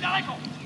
Fidalgo!